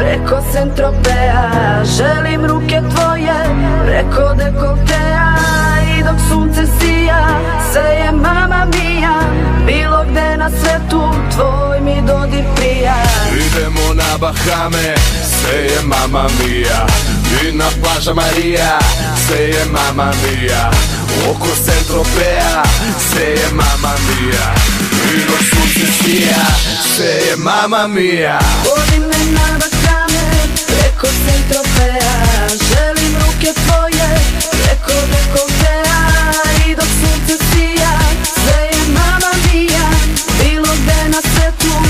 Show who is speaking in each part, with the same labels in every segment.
Speaker 1: preko centropea Želim ruke tvoje preko dekoltea I dok sunce sija, se je mama mija Bilo gde na svetu, tvoj mi dodir prija
Speaker 2: Idemo na Bahame, sve je mama mija I na plaža Marija, sve je mama mija Oko Centropea, sve je mama mija I dok sunce sija, sve je mama mija
Speaker 1: Vodi me na Bahame, gde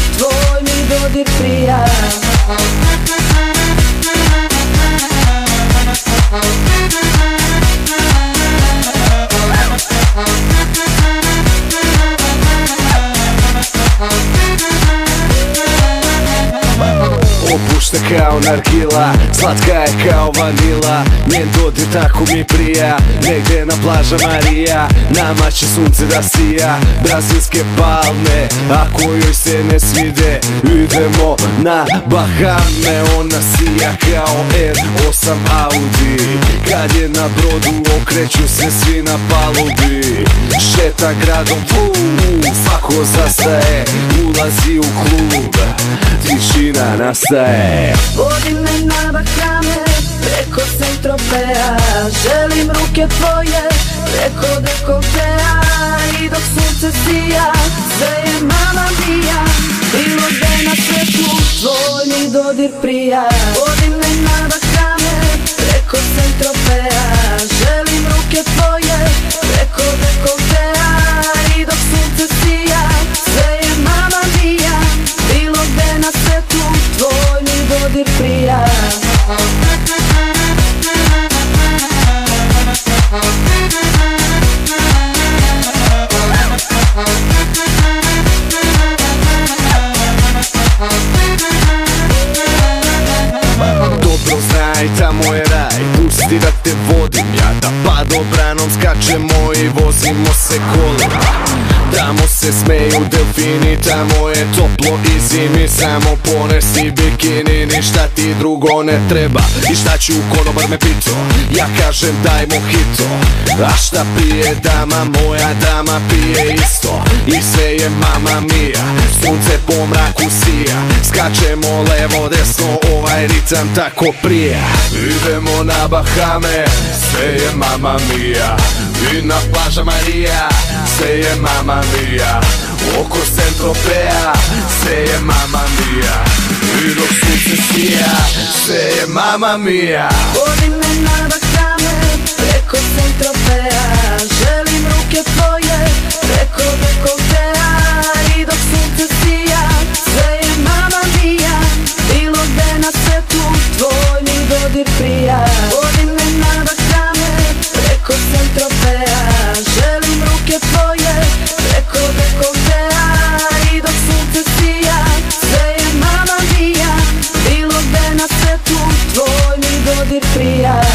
Speaker 2: Opušta kao nargila, slatka je kao vanila Njen dodir tako mi prija, negdje na plaža Marija Nama će sunce da sija, brazilske palme Ako joj se ne svide, idemo na Bahame Ona sija kao R8 Audi Kad je na brodu, okreću se svi na palubi Šeta gradom, fuu, svako zastaje Ulazi u klub, tišina nastaje
Speaker 1: Vodi me na Bahame, preko centropea Želim ruke tvoje, preko dekoltea I dok sunce sija, sve je mama mija Bilo gde na svetu, tvoj mi dodir prija. Vodi me na
Speaker 2: vodim. Ja Da pa dobranom skačemo i vozimo se kolima Tamo se smeju delfini, tamo je toplo i zimi. Samo ponesi bikini, ništa ti drugo ne treba. I šta ću konobar me pito, ja kažem daj mojito A šta pije dama, moja dama pije isto. I sve je mama mija, sunce po mraku sija. Skačemo levo desno, ovaj ritam tako prija. Idemo na Bahame, sve je mama mija. I na plaža Marija, sve je mama mija Oko Centropea, sve je mama mija I dok sunce sija, sve je mama mija
Speaker 1: Vodi me na Bahame, preko centropea Želim ruke tvoje, mi dodir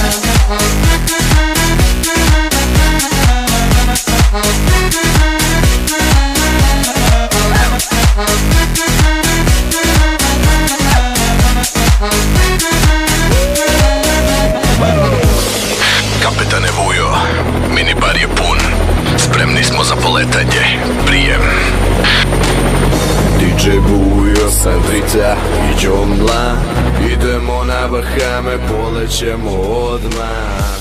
Speaker 2: DJ Bujo, Sandrica i Džomla Idemo na Bahame, polećemo odmah